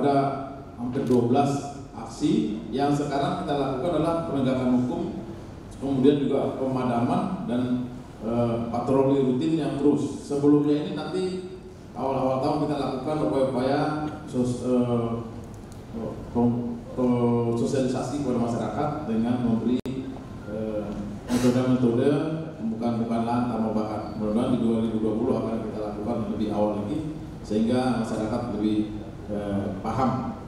ada hampir 12 aksi yang sekarang kita lakukan adalah penegakan hukum, kemudian juga pemadaman dan eh, patroli rutin yang terus. Sebelumnya ini nanti awal-awal tahun kita lakukan upaya-upaya sos, eh, pem- pe- sosialisasi kepada masyarakat dengan memberi eh, metode-metode pembukaan-pembukaan lahan tambah bahan. Mudah-mudahan di 2020 akan kita lakukan lebih awal lagi sehingga masyarakat lebih eh, paham